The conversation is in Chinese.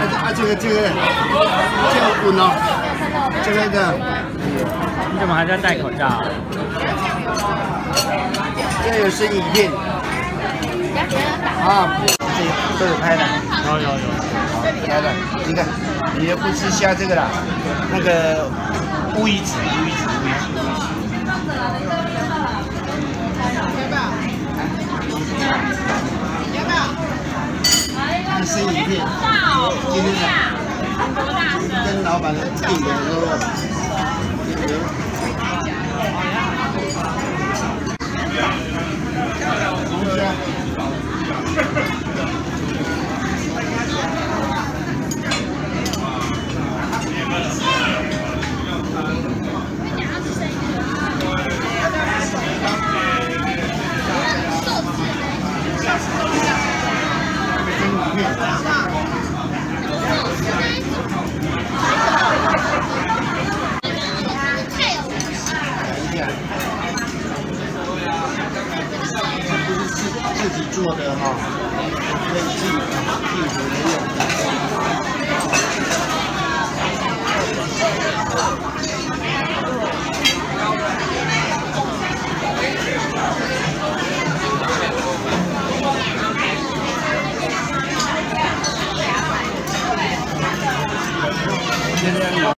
啊，这个这个这个滚哦，这个的，你怎么还在戴口罩？这个有声影片啊，这都有拍的，有有有。来的，你看，你也不吃虾这个了，那个乌鱼子，乌鱼子，乌鱼子，乌鱼子。这是影片，今天的跟老板的订的都。龙自己做的哈、哦，我觉得已经幸福没有。